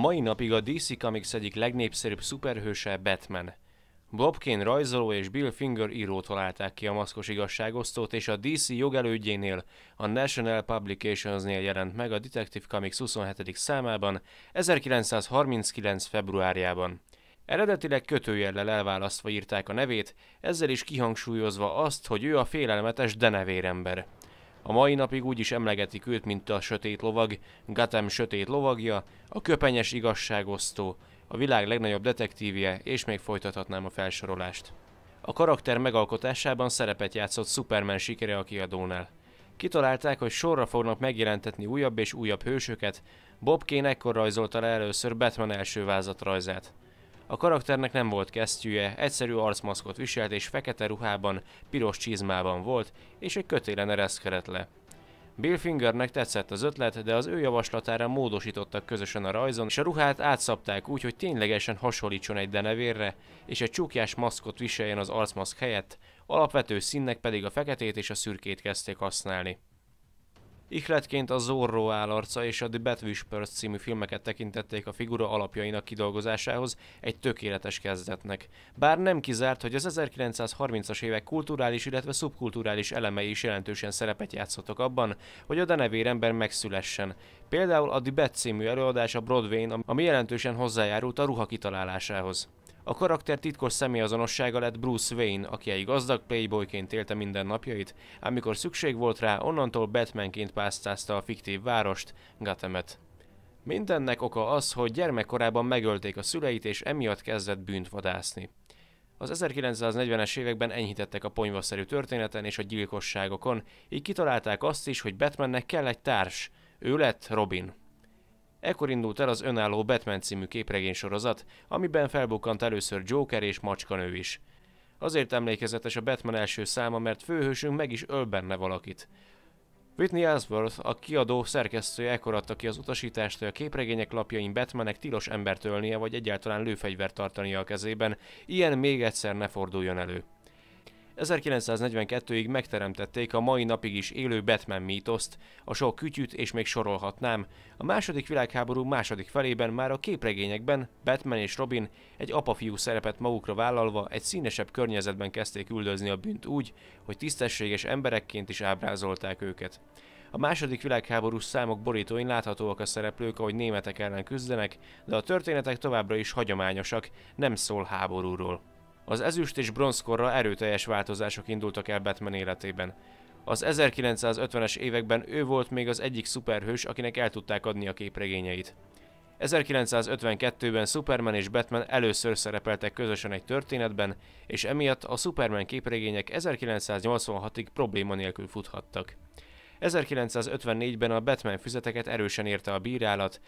Mai napig a DC Comics egyik legnépszerűbb szuperhőse Batman. Bob Kane rajzoló és Bill Finger író találták ki a maszkos igazságosztót, és a DC jogelődjénél, a National Publicationsnél jelent meg a Detective Comics 27. számában 1939. februárjában. Eredetileg kötőjellel elválasztva írták a nevét, ezzel is kihangsúlyozva azt, hogy ő a félelmetes denevérember. A mai napig úgy is emlegetik őt, mint a sötét lovag, Gotham sötét lovagja, a köpenyes igazságosztó, a világ legnagyobb detektívje, és még folytathatnám a felsorolást. A karakter megalkotásában szerepet játszott Superman sikere a kiadónál. Kitalálták, hogy sorra fognak megjelentetni újabb és újabb hősöket, Bob Kane ekkor rajzolta le először Batman első vázatrajzát. A karakternek nem volt kesztyűje, egyszerű arcmaszkot viselt és fekete ruhában, piros csizmában volt, és egy kötélen ereszkedett le. Bill Fingernek tetszett az ötlet, de az ő javaslatára módosítottak közösen a rajzon, és a ruhát átszabták úgy, hogy ténylegesen hasonlítson egy denevérre, és egy csukjás maszkot viseljen az arcmaszk helyett, alapvető színnek pedig a feketét és a szürkét kezdték használni. Ihletként a Zorro állarca és a The Bat Whispers című filmeket tekintették a figura alapjainak kidolgozásához egy tökéletes kezdetnek. Bár nem kizárt, hogy az 1930-as évek kulturális, illetve szubkulturális elemei is jelentősen szerepet játszottak abban, hogy a denevér ember megszülessen. Például a The Bat című előadás a Broadway-n, ami jelentősen hozzájárult a ruha kitalálásához. A karakter titkos személyazonossága lett Bruce Wayne, aki egy gazdag playboyként élte minden napjait, amikor szükség volt rá, onnantól Batmanként pásztázta a fiktív várost, Gothamet. Mindennek oka az, hogy gyermekkorában megölték a szüleit, és emiatt kezdett bűnt vadászni. Az 1940-es években enyhítettek a ponyvaszerű történeten és a gyilkosságokon, így kitalálták azt is, hogy Batmannek kell egy társ. Ő lett Robin. Ekkor indult el az önálló Batman című képregénysorozat, amiben felbukkant először Joker és Macskanő is. Azért emlékezetes a Batman első száma, mert főhősünk meg is öl benne valakit. Whitney Ellsworth, a kiadó szerkesztője ekkor adta ki az utasítást, hogy a képregények lapjain Batmanek tilos embert ölnie vagy egyáltalán lőfegyvert tartania a kezében, ilyen még egyszer ne forduljon elő. 1942-ig megteremtették a mai napig is élő Batman mítoszt, a sok kütyüt és még sorolhatnám. A második világháború második felében már a képregényekben Batman és Robin egy apafiú szerepet magukra vállalva egy színesebb környezetben kezdték üldözni a bűnt úgy, hogy tisztességes emberekként is ábrázolták őket. A második világháborús számok borítóin láthatóak a szereplők, ahogy németek ellen küzdenek, de a történetek továbbra is hagyományosak, nem szól háborúról. Az ezüst és bronzkorra erőteljes változások indultak el Batman életében. Az 1950-es években ő volt még az egyik szuperhős, akinek el tudták adni a képregényeit. 1952-ben Superman és Batman először szerepeltek közösen egy történetben, és emiatt a Superman képregények 1986-ig probléma nélkül futhattak. 1954-ben a Batman füzeteket erősen érte a bírálat,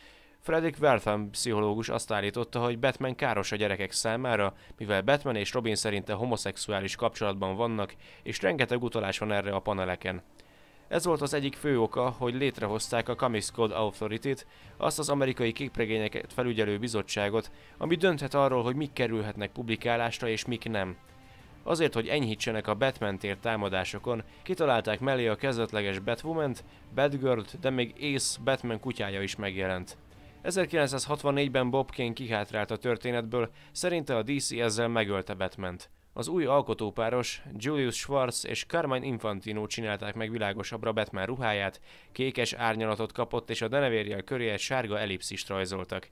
Fredrik Wertham pszichológus azt állította, hogy Batman káros a gyerekek számára, mivel Batman és Robin szerinte homoszexuális kapcsolatban vannak, és rengeteg utalás van erre a paneleken. Ez volt az egyik fő oka, hogy létrehozták a Comics Code Authority-t, azt az amerikai képregényeket felügyelő bizottságot, ami dönthet arról, hogy mik kerülhetnek publikálásra és mik nem. Azért, hogy enyhítsenek a Batman tér támadásokon, kitalálták mellé a kezdetleges Batwoman-t, Batgirl-t, de még Ace Batman kutyája is megjelent. 1964-ben Bob Kane kihátrált a történetből, szerinte a DC ezzel megölte batman -t. Az új alkotópáros, Julius Schwartz és Carmine Infantino csinálták meg világosabbra Batman ruháját, kékes árnyalatot kapott és a denevérjel köré egy sárga ellipszist rajzoltak.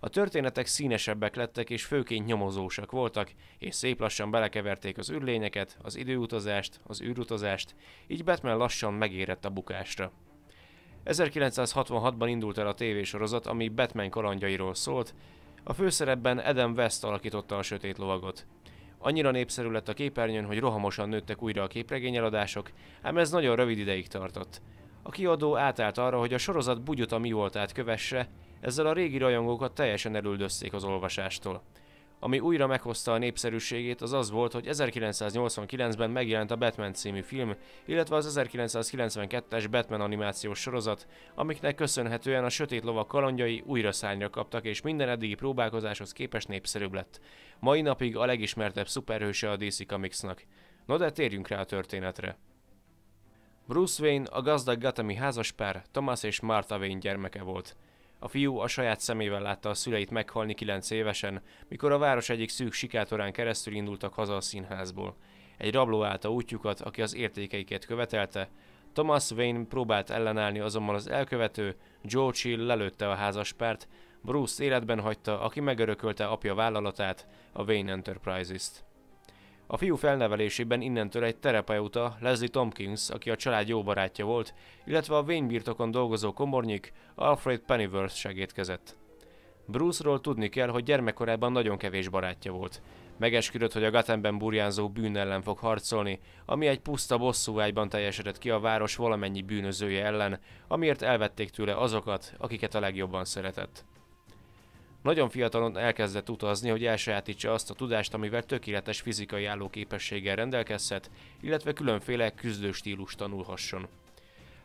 A történetek színesebbek lettek és főként nyomozósak voltak, és szép lassan belekeverték az űrlényeket, az időutazást, az űrutazást, így Batman lassan megérett a bukásra. 1966-ban indult el a tévésorozat, ami Batman kalandjairól szólt, a főszerepben Adam West alakította a sötét lovagot. Annyira népszerű lett a képernyőn, hogy rohamosan nőttek újra a képregényeladások, ám ez nagyon rövid ideig tartott. A kiadó átállt arra, hogy a sorozat bugyuta mi voltát kövesse, ezzel a régi rajongókat teljesen elüldözték az olvasástól. Ami újra meghozta a népszerűségét, az az volt, hogy 1989-ben megjelent a Batman című film, illetve az 1992-es Batman animációs sorozat, amiknek köszönhetően a Sötét Lovak kalandjai újra szárnyra kaptak, és minden eddigi próbálkozáshoz képest népszerűbb lett. Mai napig a legismertebb szuperhőse a DC Comicsnak. No de térjünk rá a történetre. Bruce Wayne a gazdag Gathami házaspár, Thomas és Martha Wayne gyermeke volt. A fiú a saját szemével látta a szüleit meghalni 9 évesen, mikor a város egyik szűk sikátorán keresztül indultak haza a színházból. Egy rabló állta útjukat, aki az értékeiket követelte, Thomas Wayne próbált ellenállni, azonban az elkövető, Joe Chill lelőtte a házaspárt, Bruce életben hagyta, aki megörökölte apja vállalatát, a Wayne Enterprises-t. A fiú felnevelésében innentől egy terapeuta, Leslie Tompkins, aki a család jó barátja volt, illetve a Wayne birtokon dolgozó komornyik, Alfred Pennyworth segítkezett. Bruce-ról tudni kell, hogy gyermekkorában nagyon kevés barátja volt. Megesküdött, hogy a Gothamben burjánzó bűn ellen fog harcolni, ami egy puszta bosszúágyban teljesedett ki a város valamennyi bűnözője ellen, amiért elvették tőle azokat, akiket a legjobban szeretett. Nagyon fiatalon elkezdett utazni, hogy elsajátítsa azt a tudást, amivel tökéletes fizikai állóképességgel rendelkezhet, illetve különféle küzdőstílus tanulhasson.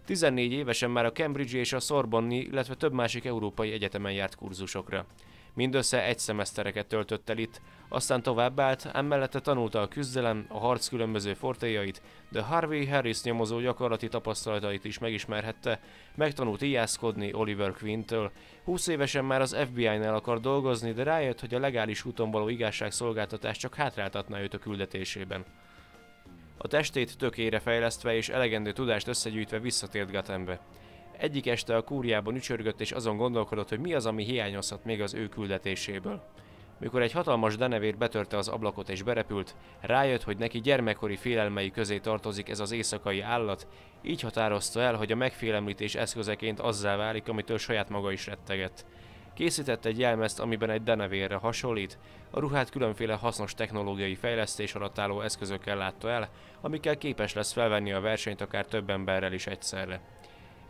14 évesen már a Cambridge és a Sorbonni, illetve több másik európai egyetemen járt kurzusokra. Mindössze egy szemesztereket töltött el itt, aztán továbbált, ám tanulta a küzdelem, a harc különböző fortéjait, de Harvey Harris nyomozó gyakorlati tapasztalatait is megismerhette, megtanult ijászkodni Oliver Quinn-től. 20 évesen már az FBI-nál akar dolgozni, de rájött, hogy a legális úton való igazságszolgáltatás csak hátráltatná őt a küldetésében. A testét tökére fejlesztve és elegendő tudást összegyűjtve visszatért Gothambe. Egyik este a kúriában ücsörgött és azon gondolkodott, hogy mi az, ami hiányozhat még az ő küldetéséből. Mikor egy hatalmas denevér betörte az ablakot és berepült, rájött, hogy neki gyermekkori félelmei közé tartozik ez az éjszakai állat, így határozta el, hogy a megfélemlítés eszközeként azzá válik, amitől saját maga is rettegett. Készített egy jelmezt, amiben egy denevérre hasonlít, a ruhát különféle hasznos technológiai fejlesztés alatt álló eszközökkel látta el, amikkel képes lesz felvenni a versenyt akár több emberrel is egyszerre.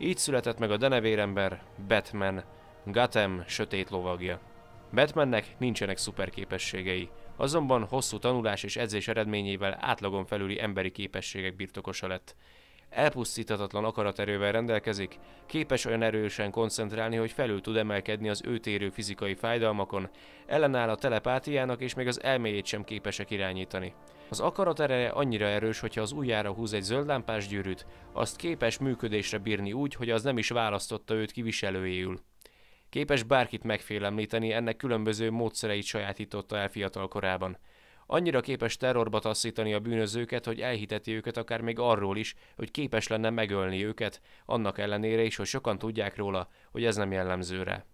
Így született meg a denevérember, Batman, Gotham sötét lovagja. Batmannek nincsenek szuperképességei, azonban hosszú tanulás és edzés eredményével átlagon felüli emberi képességek birtokosa lett. Elpusztíthatatlan akaraterővel rendelkezik, képes olyan erősen koncentrálni, hogy felül tud emelkedni az őt érő fizikai fájdalmakon, ellenáll a telepátiának és még az elméjét sem képesek irányítani. Az akarat ereje annyira erős, hogyha az ujjára húz egy zöld lámpás gyűrűt, azt képes működésre bírni úgy, hogy az nem is választotta őt kiviselőjéül. Képes bárkit megfélemlíteni, ennek különböző módszereit sajátította el fiatal korában. Annyira képes terrorba taszítani a bűnözőket, hogy elhiteti őket akár még arról is, hogy képes lenne megölni őket, annak ellenére is, hogy sokan tudják róla, hogy ez nem jellemző rá.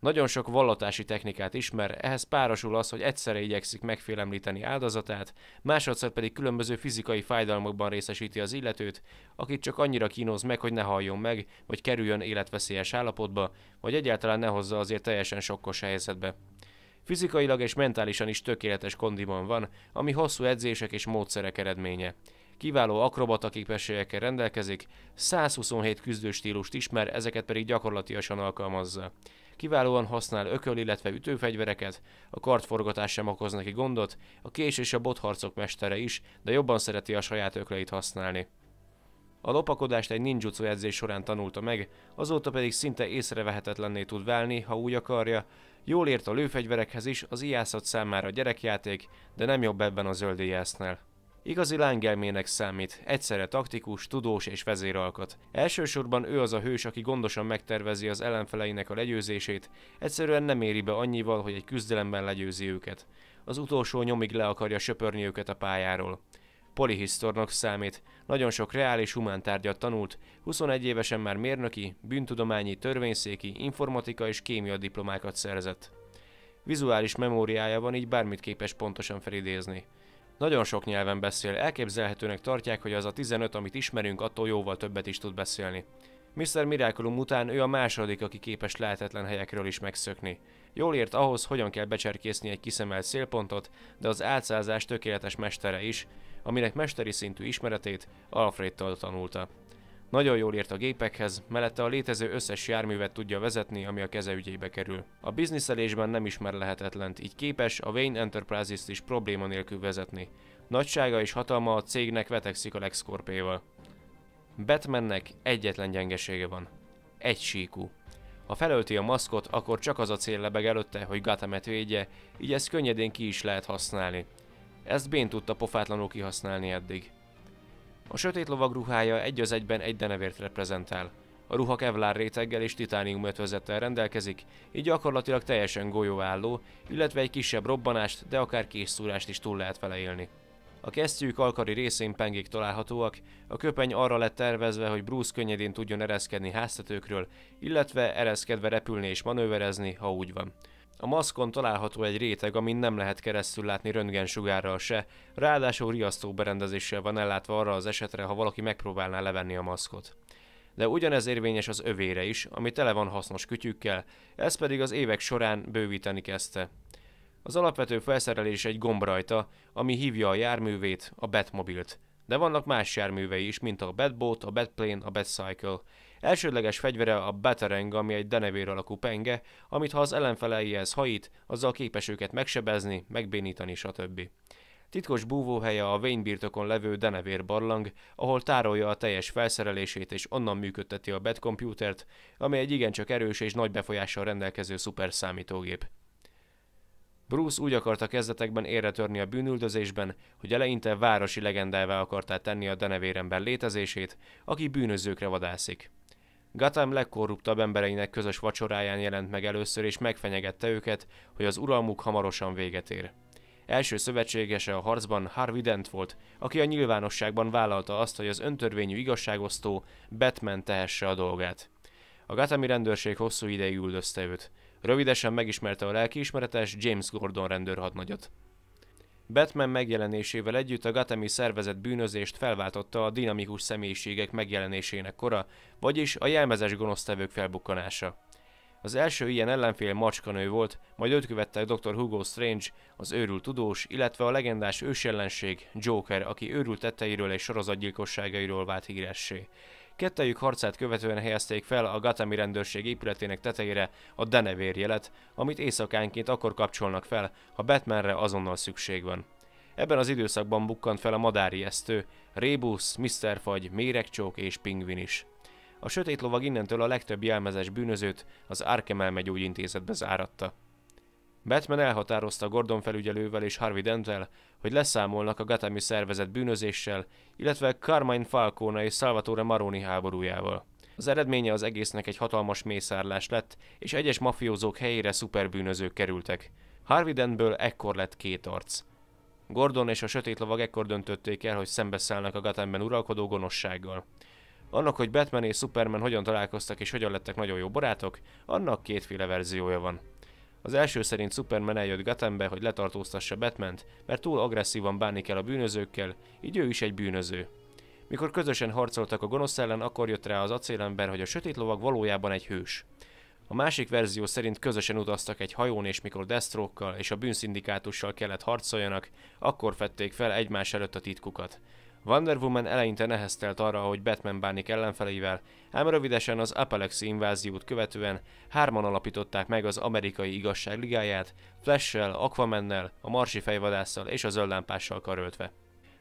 Nagyon sok vallatási technikát ismer, ehhez párosul az, hogy egyszerre igyekszik megfélemlíteni áldozatát, másodszor pedig különböző fizikai fájdalmakban részesíti az illetőt, akit csak annyira kínoz meg, hogy ne halljon meg, vagy kerüljön életveszélyes állapotba, vagy egyáltalán ne hozza azért teljesen sokkos helyzetbe. Fizikailag és mentálisan is tökéletes kondiban van, ami hosszú edzések és módszerek eredménye. Kiváló akrobata képességekkel rendelkezik, 127 küzdőstílust ismer, ezeket pedig gyakorlatilag alkalmazza. Kiválóan használ ököl, illetve ütőfegyvereket, a kartforgatás sem okoz neki gondot, a kés és a botharcok mestere is, de jobban szereti a saját ökleit használni. A lopakodást egy ninjutsu edzés során tanulta meg, azóta pedig szinte észrevehetetlenné tud válni, ha úgy akarja. Jól ért a lőfegyverekhez is, az ijászat számára gyerekjáték, de nem jobb ebben a zöld Igazi lángelmének számít, egyszerre taktikus, tudós és vezéralkat. Elsősorban ő az a hős, aki gondosan megtervezi az ellenfeleinek a legyőzését, egyszerűen nem éri be annyival, hogy egy küzdelemben legyőzi őket. Az utolsó nyomig le akarja söpörni őket a pályáról. Polihisztornak számít, nagyon sok reális humán tárgyat tanult, 21 évesen már mérnöki, bűntudományi, törvényszéki, informatika és kémia diplomákat szerzett. Vizuális memóriája van, így bármit képes pontosan felidézni. Nagyon sok nyelven beszél, elképzelhetőnek tartják, hogy az a 15, amit ismerünk, attól jóval többet is tud beszélni. Mr. Miraculum után ő a második, aki képes lehetetlen helyekről is megszökni. Jól ért ahhoz, hogyan kell becserkészni egy kiszemelt szélpontot, de az átszázás tökéletes mestere is, aminek mesteri szintű ismeretét Alfredtól tanulta. Nagyon jól ért a gépekhez, mellette a létező összes járművet tudja vezetni, ami a keze ügyébe kerül. A bizniszelésben nem ismer lehetetlent, így képes a Wayne Enterprises-t is probléma nélkül vezetni. Nagysága és hatalma a cégnek vetekszik a Lexcorpéval. Batmannek egyetlen gyengesége van. Egy síkú. Ha felölti a maszkot, akkor csak az a cél lebeg előtte, hogy Gothamet védje, így ezt könnyedén ki is lehet használni. Ezt Bén tudta pofátlanul kihasználni eddig. A sötét lovag ruhája egy az egyben egy denevért reprezentál. A ruha kevlár réteggel és titánium ötvözettel rendelkezik, így gyakorlatilag teljesen golyóálló, illetve egy kisebb robbanást, de akár készszúrást is túl lehet vele élni. A kesztyűk alkari részén pengék találhatóak, a köpeny arra lett tervezve, hogy Bruce könnyedén tudjon ereszkedni háztetőkről, illetve ereszkedve repülni és manőverezni, ha úgy van. A maszkon található egy réteg, amin nem lehet keresztül látni röntgensugárral se, ráadásul riasztó berendezéssel van ellátva arra az esetre, ha valaki megpróbálná levenni a maszkot. De ugyanez érvényes az övére is, ami tele van hasznos kütyükkel, ez pedig az évek során bővíteni kezdte. Az alapvető felszerelés egy gomb rajta, ami hívja a járművét, a Batmobilt. De vannak más járművei is, mint a Batboat, a Batplane, a Batcycle. Elsődleges fegyvere a Batarang, ami egy denevér alakú penge, amit ha az ellenfeleihez hajít, azzal képes őket megsebezni, megbénítani, stb. Titkos búvóhelye a Wayne birtokon levő Denevér barlang, ahol tárolja a teljes felszerelését és onnan működteti a Batcomputert, ami egy igencsak erős és nagy befolyással rendelkező szuperszámítógép. Bruce úgy akarta kezdetekben érre törni a bűnüldözésben, hogy eleinte városi legendává akartá tenni a denevérember létezését, aki bűnözőkre vadászik. Gotham legkorruptabb embereinek közös vacsoráján jelent meg először és megfenyegette őket, hogy az uralmuk hamarosan véget ér. Első szövetségese a harcban Harvey Dent volt, aki a nyilvánosságban vállalta azt, hogy az öntörvényű igazságosztó Batman tehesse a dolgát. A Gathami rendőrség hosszú ideig üldözte őt. Rövidesen megismerte a lelkiismeretes James Gordon rendőrhadnagyot. Batman megjelenésével együtt a Gathami szervezet bűnözést felváltotta a dinamikus személyiségek megjelenésének kora, vagyis a jelmezes gonosztevők felbukkanása. Az első ilyen ellenfél macskanő volt, majd őt követtek Dr. Hugo Strange, az őrült tudós, illetve a legendás ősellenség Joker, aki őrült tetteiről és sorozatgyilkosságairól vált híressé. Kettejük harcát követően helyezték fel a Gatami rendőrség épületének tetejére a Denevér jelet, amit éjszakánként akkor kapcsolnak fel, ha Batmanre azonnal szükség van. Ebben az időszakban bukkant fel a madári esztő, Rébus, Mr. Fagy, Méregcsók és Pingvin is. A sötét lovag innentől a legtöbb jelmezes bűnözőt az Arkham elmegyógyintézetbe záratta. Batman elhatározta Gordon felügyelővel és Harvey Dentel, hogy leszámolnak a Gatami szervezet bűnözéssel, illetve Carmine Falcone és Salvatore Maroni háborújával. Az eredménye az egésznek egy hatalmas mészárlás lett, és egyes mafiózók helyére szuperbűnözők kerültek. Harvey Dentből ekkor lett két arc. Gordon és a sötét lovag ekkor döntötték el, hogy szembeszállnak a Gathamben uralkodó gonoszsággal. Annak, hogy Batman és Superman hogyan találkoztak és hogyan lettek nagyon jó barátok, annak kétféle verziója van. Az első szerint Superman eljött Gothambe, hogy letartóztassa Batmant, mert túl agresszívan bánni kell a bűnözőkkel, így ő is egy bűnöző. Mikor közösen harcoltak a gonosz ellen, akkor jött rá az acélember, hogy a sötét lovag valójában egy hős. A másik verzió szerint közösen utaztak egy hajón, és mikor Deathstroke-kal és a bűnszindikátussal kellett harcoljanak, akkor fették fel egymás előtt a titkukat. Wonder Woman eleinte neheztelt arra, hogy Batman bánik ellenfeleivel, ám rövidesen az Apalexi inváziót követően hárman alapították meg az amerikai igazság ligáját, Flash-sel, Aquamannel, a marsi fejvadásszal és a zöldlámpással karöltve.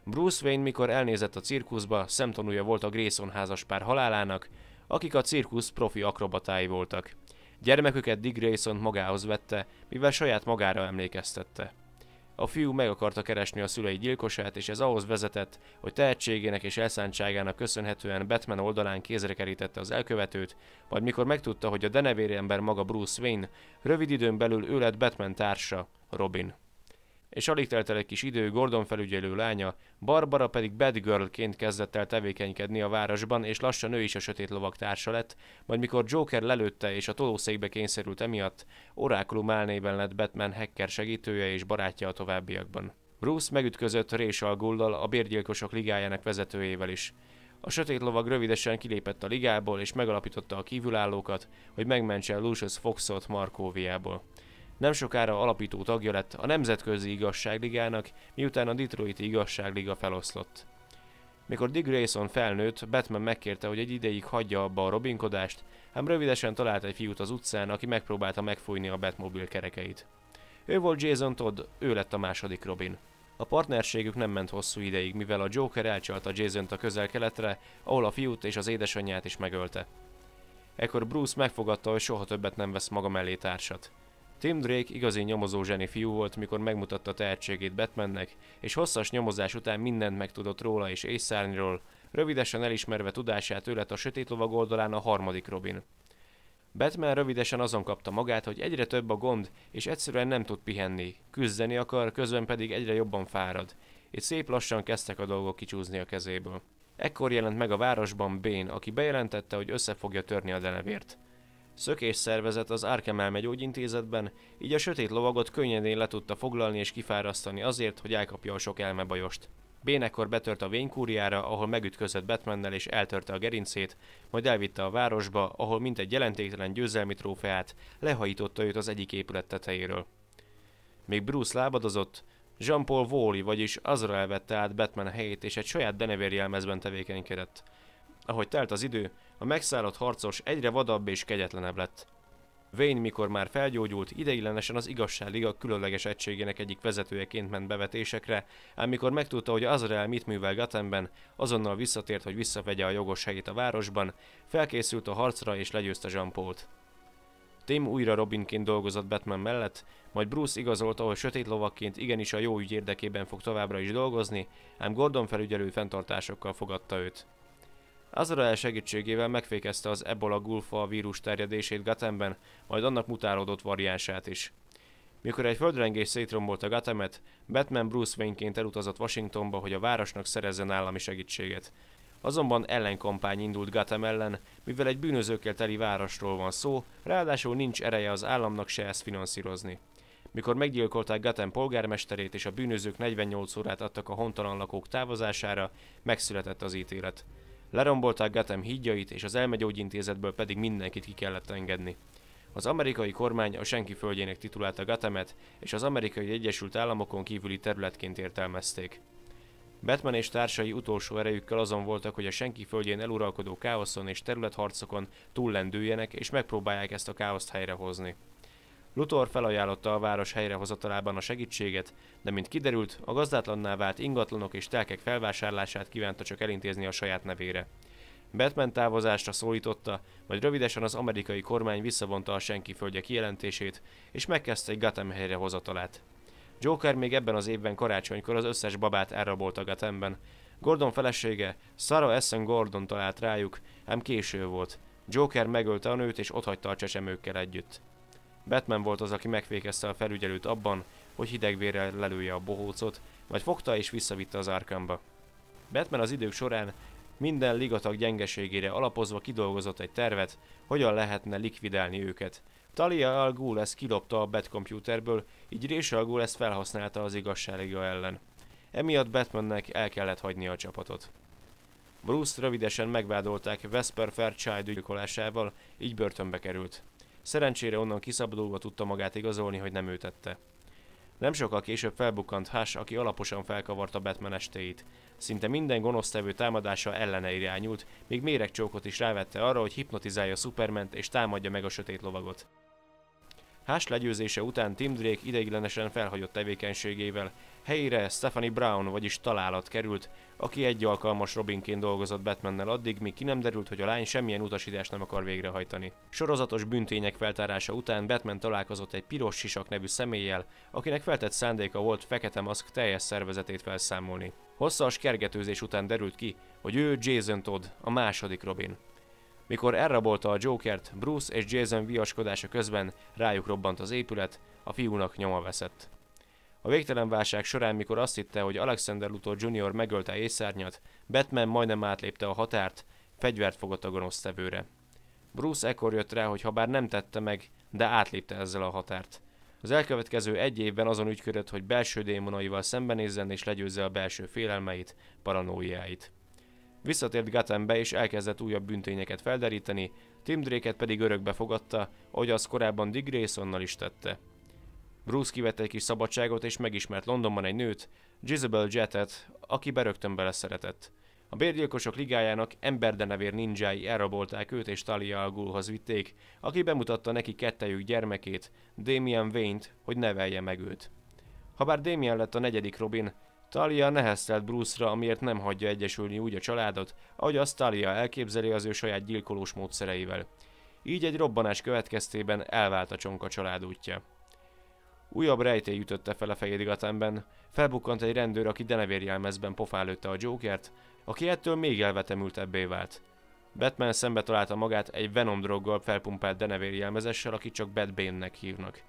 Bruce Wayne, mikor elnézett a cirkuszba, szemtanúja volt a Grayson házaspár halálának, akik a cirkusz profi akrobatái voltak. Gyermeküket Dick Grayson magához vette, mivel saját magára emlékeztette. A fiú meg akarta keresni a szülei gyilkosát, és ez ahhoz vezetett, hogy tehetségének és elszántságának köszönhetően Batman oldalán kézre kerítette az elkövetőt, majd mikor megtudta, hogy a denevéri ember maga Bruce Wayne, rövid időn belül ő lett Batman társa, Robin és alig telt el egy kis idő, Gordon felügyelő lánya, Barbara pedig Batgirlként kezdett el tevékenykedni a városban, és lassan ő is a sötét lovak társa lett, majd mikor Joker lelőtte és a tolószékbe kényszerült emiatt, Orákulum álnéven lett Batman hacker segítője és barátja a továbbiakban. Bruce megütközött Rés Gullal, a bérgyilkosok ligájának vezetőjével is. A sötét lovag rövidesen kilépett a ligából és megalapította a kívülállókat, hogy megmentse Lucius Foxot Markóviából. Nem sokára alapító tagja lett a Nemzetközi Igazságligának, miután a Detroiti Igazságliga feloszlott. Mikor Dick Grayson felnőtt, Batman megkérte, hogy egy ideig hagyja abba a robinkodást, ám rövidesen talált egy fiút az utcán, aki megpróbálta megfújni a Batmobil kerekeit. Ő volt Jason Todd, ő lett a második Robin. A partnerségük nem ment hosszú ideig, mivel a Joker elcsalta Jason-t a közel-keletre, ahol a fiút és az édesanyját is megölte. Ekkor Bruce megfogadta, hogy soha többet nem vesz maga mellé társat. Tim Drake igazi nyomozó zseni fiú volt, mikor megmutatta tehetségét Batmannek, és hosszas nyomozás után mindent megtudott róla és észárnyról, rövidesen elismerve tudását ő lett a sötét lovag oldalán a harmadik Robin. Batman rövidesen azon kapta magát, hogy egyre több a gond, és egyszerűen nem tud pihenni. Küzdeni akar, közben pedig egyre jobban fárad. Itt szép lassan kezdtek a dolgok kicsúzni a kezéből. Ekkor jelent meg a városban Bane, aki bejelentette, hogy össze fogja törni a denevért. Szökés szervezet az Arkham elmegyógyintézetben, így a sötét lovagot könnyedén le tudta foglalni és kifárasztani azért, hogy elkapja a sok elmebajost. Bénekkor betört a vénykúriára, ahol megütközött Batmannel és eltörte a gerincét, majd elvitte a városba, ahol mint egy jelentéktelen győzelmi trófeát lehajította őt az egyik épület tetejéről. Még Bruce lábadozott, Jean-Paul Wally, vagyis Azra elvette át Batman helyét és egy saját denevér jelmezben tevékenykedett. Ahogy telt az idő, a megszállott harcos egyre vadabb és kegyetlenebb lett. Wayne, mikor már felgyógyult, ideiglenesen az igazságliga különleges egységének egyik vezetőjeként ment bevetésekre, ám mikor megtudta, hogy Azrael mit művel Gothamben, azonnal visszatért, hogy visszavegye a jogos a városban, felkészült a harcra és legyőzte Jean Paul-t. Tim újra Robinként dolgozott Batman mellett, majd Bruce igazolta, hogy sötét lovakként igenis a jó ügy érdekében fog továbbra is dolgozni, ám Gordon felügyelő fenntartásokkal fogadta őt. Azrael segítségével megfékezte az Ebola gulfa vírus terjedését Gothamben, majd annak mutálódott variánsát is. Mikor egy földrengés szétrombolta Gothamet, Batman Bruce Wayne-ként elutazott Washingtonba, hogy a városnak szerezzen állami segítséget. Azonban ellenkampány indult Gotham ellen, mivel egy bűnözőkkel teli városról van szó, ráadásul nincs ereje az államnak se ezt finanszírozni. Mikor meggyilkolták Gotham polgármesterét és a bűnözők 48 órát adtak a hontalan lakók távozására, megszületett az ítélet. Lerombolták Gotham hídjait, és az elmegyógyintézetből pedig mindenkit ki kellett engedni. Az amerikai kormány a senki földjének titulálta Gothamet, és az amerikai Egyesült Államokon kívüli területként értelmezték. Batman és társai utolsó erejükkel azon voltak, hogy a senki földjén eluralkodó káoszon és területharcokon túllendüljenek, és megpróbálják ezt a káoszt helyrehozni. Luthor felajánlotta a város helyrehozatalában a segítséget, de mint kiderült, a gazdátlanná vált ingatlanok és telkek felvásárlását kívánta csak elintézni a saját nevére. Batman távozásra szólította, majd rövidesen az amerikai kormány visszavonta a senki földje kijelentését, és megkezdte egy Gotham helyrehozatalát. Joker még ebben az évben karácsonykor az összes babát elrabolta Gothamben. Gordon felesége, Sarah Essen Gordon talált rájuk, ám késő volt. Joker megölte a nőt és otthagyta a csecsemőkkel együtt. Batman volt az, aki megfékezte a felügyelőt abban, hogy hidegvérrel lelője a bohócot, majd fogta és visszavitte az árkamba. Batman az idők során minden ligatag gyengeségére alapozva kidolgozott egy tervet, hogyan lehetne likvidálni őket. Talia al Ghul ezt kilopta a Batcomputerből, így al Ghul ezt felhasználta az igazsága ellen. Emiatt Batmannek el kellett hagynia a csapatot. Bruce rövidesen megvádolták Vesper Fairchild gyilkolásával, így börtönbe került. Szerencsére onnan kiszabadulva tudta magát igazolni, hogy nem ő tette. Nem sokkal később felbukkant Hash, aki alaposan felkavarta Batman estéit. Szinte minden gonosztevő támadása ellene irányult, még méregcsókot is rávette arra, hogy hipnotizálja Superment és támadja meg a sötét lovagot. Hash legyőzése után Tim Drake ideiglenesen felhagyott tevékenységével, helyére Stephanie Brown, vagyis találat került, aki egy alkalmas Robinként dolgozott Batmannel addig, míg ki nem derült, hogy a lány semmilyen utasítást nem akar végrehajtani. Sorozatos büntények feltárása után Batman találkozott egy piros sisak nevű személlyel, akinek feltett szándéka volt Fekete Maszk teljes szervezetét felszámolni. Hosszas kergetőzés után derült ki, hogy ő Jason Todd, a második Robin. Mikor elrabolta a Jokert, Bruce és Jason viaskodása közben rájuk robbant az épület, a fiúnak nyoma veszett. A végtelen válság során, mikor azt hitte, hogy Alexander Luthor Jr. megölte észárnyat, Batman majdnem átlépte a határt, fegyvert fogott a gonosztevőre. Bruce ekkor jött rá, hogy ha bár nem tette meg, de átlépte ezzel a határt. Az elkövetkező egy évben azon ügyködött, hogy belső démonaival szembenézzen és legyőzze a belső félelmeit, paranoiáit. Visszatért Gothambe és elkezdett újabb büntényeket felderíteni, Tim Drake-et pedig örökbe fogadta, ahogy az korábban Dick Graysonnal is tette. Bruce kivette egy kis szabadságot és megismert Londonban egy nőt, Jezebel Jettet, aki berögtön szeretett. A bérgyilkosok ligájának emberdenevér ninjái elrabolták őt és Talia al vitték, aki bemutatta neki kettejük gyermekét, Damian Wayne-t, hogy nevelje meg őt. Habár Damian lett a negyedik Robin, Talia neheztelt Bruce-ra, amiért nem hagyja egyesülni úgy a családot, ahogy azt Talia elképzeli az ő saját gyilkolós módszereivel. Így egy robbanás következtében elvált a csonka család útja. Újabb rejtély ütötte fel a fejét Gothamben. Felbukkant egy rendőr, aki denevérjelmezben pofálőtte a Jokert, aki ettől még elvetemültebbé vált. Batman szembe találta magát egy Venom droggal felpumpált denevér jelmezessel, aki csak Batbane-nek hívnak.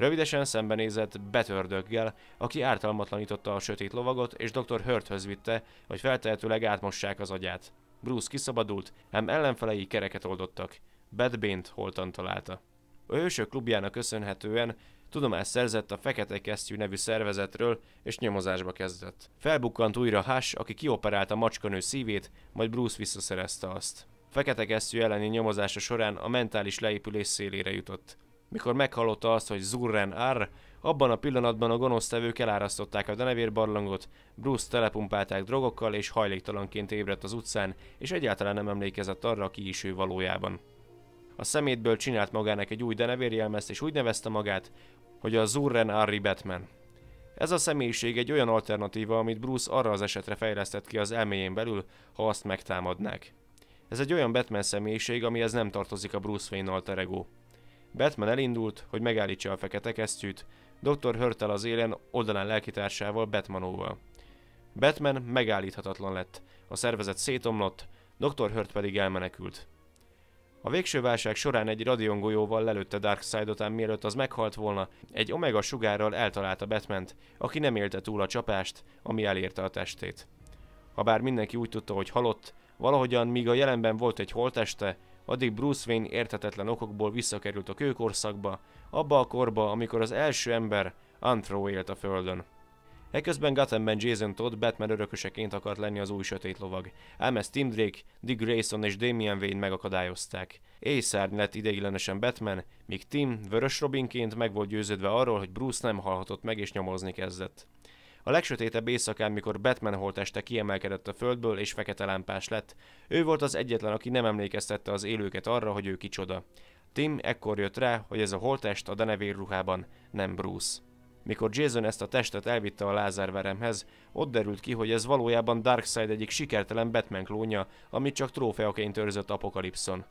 Rövidesen szembenézett Betördöggel, aki ártalmatlanította a sötét lovagot, és Dr. Hurthöz vitte, hogy feltehetőleg átmossák az agyát. Bruce kiszabadult, ám ellenfelei kereket oldottak. Batbane-t holtan találta. A hősök klubjának köszönhetően tudomást szerzett a Fekete Kesztyű nevű szervezetről, és nyomozásba kezdett. Felbukkant újra Hash, aki kioperálta macskanő szívét, majd Bruce visszaszerezte azt. Fekete Kesztyű elleni nyomozása során a mentális leépülés szélére jutott. Mikor meghallotta azt, hogy Zurren Ar, abban a pillanatban a gonosztevők elárasztották a denevér barlangot, Bruce telepumpálták drogokkal és hajléktalanként ébredt az utcán, és egyáltalán nem emlékezett arra, ki is ő valójában. A szemétből csinált magának egy új denevérjelmezt, és úgy nevezte magát, hogy a Zurren Arri Batman. Ez a személyiség egy olyan alternatíva, amit Bruce arra az esetre fejlesztett ki az elméjén belül, ha azt megtámadnák. Ez egy olyan Batman személyiség, amihez nem tartozik a Bruce Wayne alter ego. Batman elindult, hogy megállítsa a fekete kesztyűt, Dr. Hörtel az élen oldalán lelkitársával Batmanóval. Batman megállíthatatlan lett, a szervezet szétomlott, Dr. Hurt pedig elmenekült. A végső válság során egy radiongolyóval lelőtte Darkseid-ot, ám mielőtt az meghalt volna, egy omega sugárral eltalálta batman aki nem élte túl a csapást, ami elérte a testét. Habár mindenki úgy tudta, hogy halott, valahogyan míg a jelenben volt egy holteste, addig Bruce Wayne értetetlen okokból visszakerült a kőkorszakba, abba a korba, amikor az első ember Anthro élt a földön. Eközben Gothamben Jason Todd Batman örököseként akart lenni az új sötét lovag, ám ezt Tim Drake, Dick Grayson és Damian Wayne megakadályozták. Éjszárny lett ideiglenesen Batman, míg Tim vörös Robinként meg volt győződve arról, hogy Bruce nem halhatott meg és nyomozni kezdett. A legsötétebb éjszakán, mikor Batman holteste kiemelkedett a földből és fekete lámpás lett, ő volt az egyetlen, aki nem emlékeztette az élőket arra, hogy ő kicsoda. Tim ekkor jött rá, hogy ez a holtest a denevér ruhában nem Bruce. Mikor Jason ezt a testet elvitte a lázárveremhez, ott derült ki, hogy ez valójában Darkseid egyik sikertelen Batman klónja, amit csak trófeaként őrzött Apokalipszon.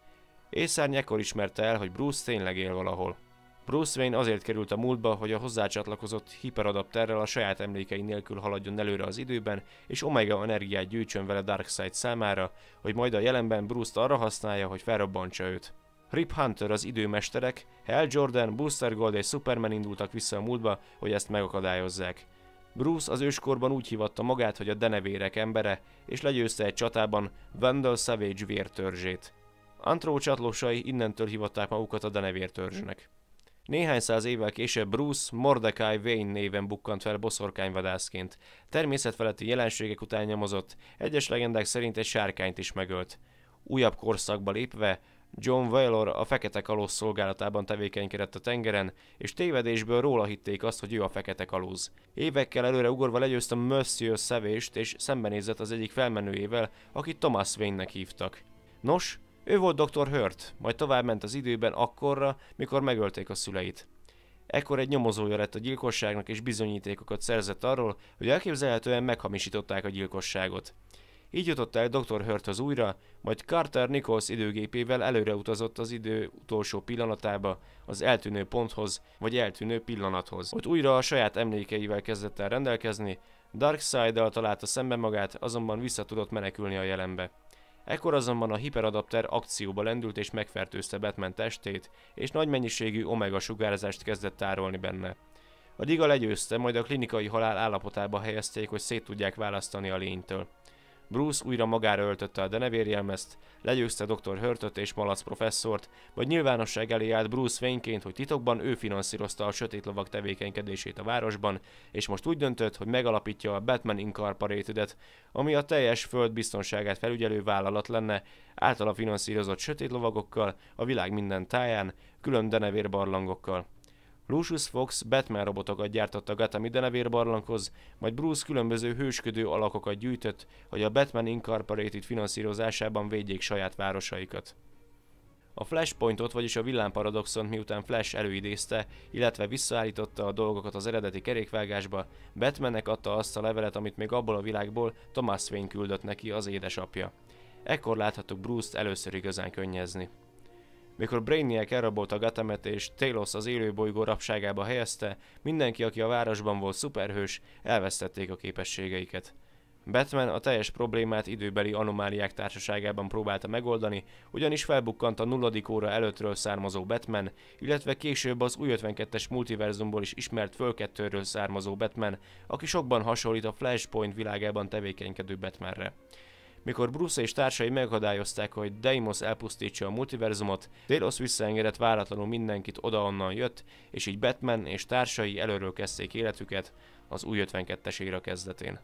Észárny ekkor ismerte el, hogy Bruce tényleg él valahol. Bruce Wayne azért került a múltba, hogy a hozzácsatlakozott hiperadapterrel a saját emlékei nélkül haladjon előre az időben, és Omega energiát gyűjtsön vele Darkseid számára, hogy majd a jelenben Bruce-t arra használja, hogy felrobbantsa őt. Rip Hunter az időmesterek, Hal Jordan, Booster Gold és Superman indultak vissza a múltba, hogy ezt megakadályozzák. Bruce az őskorban úgy hívatta magát, hogy a denevérek embere, és legyőzte egy csatában Vandal Savage vértörzsét. Antró csatlósai innentől hivatták magukat a denevértörzsnek. Néhány száz évvel később Bruce Mordecai Wayne néven bukkant fel boszorkányvadászként. Természetfeletti jelenségek után nyomozott, egyes legendák szerint egy sárkányt is megölt. Újabb korszakba lépve John Whalor a Fekete Kalóz szolgálatában tevékenykedett a tengeren, és tévedésből róla hitték azt, hogy ő a Fekete Kalóz. Évekkel előre ugorva legyőzte Monsieur Szevést, és szembenézett az egyik felmenőjével, akit Thomas Wayne-nek hívtak. Nos, ő volt Dr. Hurt, majd tovább ment az időben akkorra, mikor megölték a szüleit. Ekkor egy nyomozója lett a gyilkosságnak és bizonyítékokat szerzett arról, hogy elképzelhetően meghamisították a gyilkosságot. Így jutott el Dr. Hurthöz újra, majd Carter Nichols időgépével előre utazott az idő utolsó pillanatába, az eltűnő ponthoz, vagy eltűnő pillanathoz. Ott újra a saját emlékeivel kezdett el rendelkezni, Darkseid-dal találta szembe magát, azonban vissza tudott menekülni a jelenbe. Ekkor azonban a hiperadapter akcióba lendült és megfertőzte Batman testét, és nagy mennyiségű omega sugárzást kezdett tárolni benne. A diga legyőzte, majd a klinikai halál állapotába helyezték, hogy szét tudják választani a lénytől. Bruce újra magára öltötte a denevérjelmezt, legyőzte Dr. Hurtot és Malac professzort, vagy nyilvánosság elé állt Bruce Wayne-ként, hogy titokban ő finanszírozta a sötét lovak tevékenykedését a városban, és most úgy döntött, hogy megalapítja a Batman Incorporated-et, ami a teljes föld biztonságát felügyelő vállalat lenne, általa finanszírozott sötét lovagokkal, a világ minden táján, külön denevér barlangokkal. Lucius Fox Batman robotokat gyártott a Gotham Denevér barlanghoz, majd Bruce különböző hősködő alakokat gyűjtött, hogy a Batman Incorporated finanszírozásában védjék saját városaikat. A Flashpointot, vagyis a villámparadoxont miután Flash előidézte, illetve visszaállította a dolgokat az eredeti kerékvágásba, Batmannek adta azt a levelet, amit még abból a világból Thomas Wayne küldött neki az édesapja. Ekkor láthattuk Bruce-t először igazán könnyezni. Mikor Brainiac elrabolta Gatamet és Talos az élőbolygó rabságába helyezte, mindenki, aki a városban volt szuperhős, elvesztették a képességeiket. Batman a teljes problémát időbeli anomáliák társaságában próbálta megoldani, ugyanis felbukkant a nulladik óra előttről származó Batman, illetve később az új 52-es multiverzumból is ismert fölkettőről származó Batman, aki sokban hasonlít a Flashpoint világában tevékenykedő Batmanre. Mikor Bruce és társai megakadályozták, hogy Deimos elpusztítsa a multiverzumot, Delos visszaengedett váratlanul mindenkit oda-onnan jött, és így Batman és társai előről kezdték életüket az új 52-es éra kezdetén.